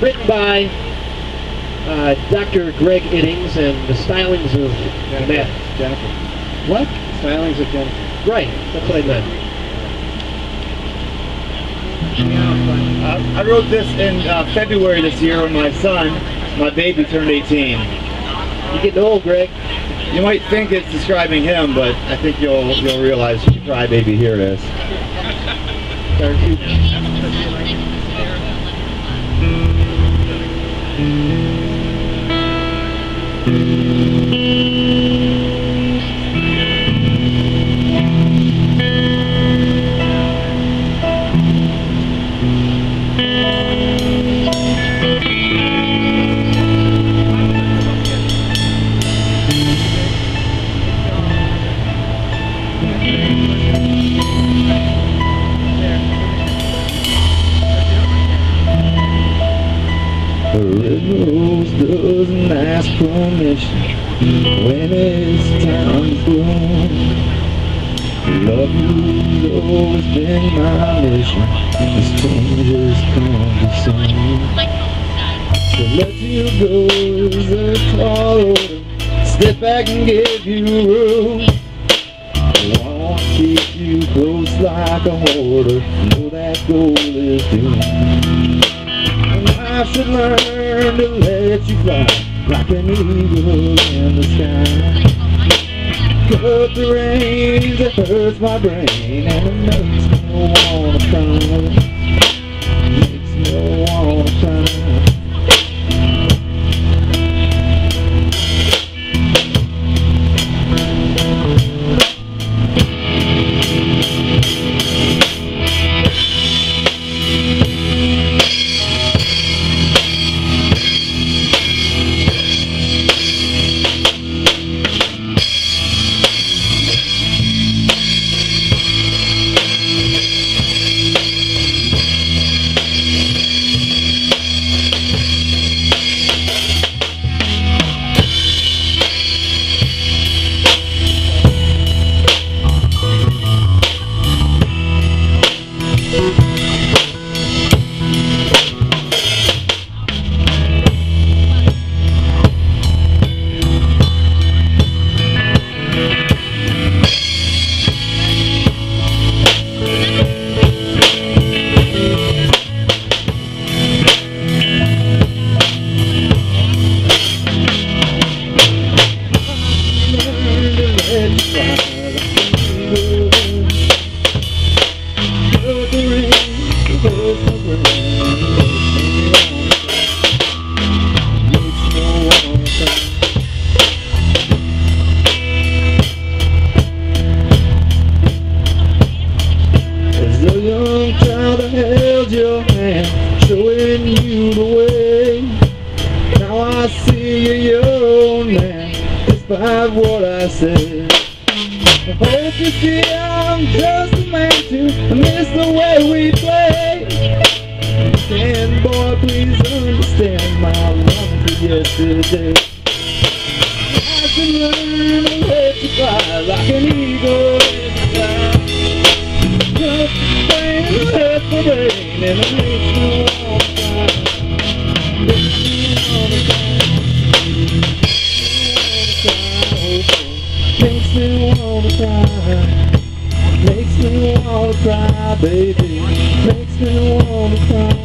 written by uh, Dr. Greg Iddings and the stylings of Matt. Jennifer. What? Stylings of Jennifer. Right, that's what I meant. Uh, I wrote this in uh, February this year when my son, my baby, turned 18. You're getting old, Greg. You might think it's describing him, but I think you'll you'll realize you cry baby here it is. Darn you. A red rose doesn't ask permission when it's time to bloom. Love you's always been my mission. The strangers soon. To let you go is a tall order. Step back and give you room. I keep you close like a hoarder. Know that goal is doomed. I should learn to let you fly like an eagle in the sky. Cut the reins, it hurts my brain and it makes me wanna cry. Showing you the way. Now I see you're your own man, despite what I said. I hope you see I'm just a man to miss the way we play. And boy, please understand my love for yesterday. I can learn to let you fly like an eagle in the sky. Just pain hurt my brain and it me wanna cry. Makes me wanna cry, baby. Makes me wanna cry.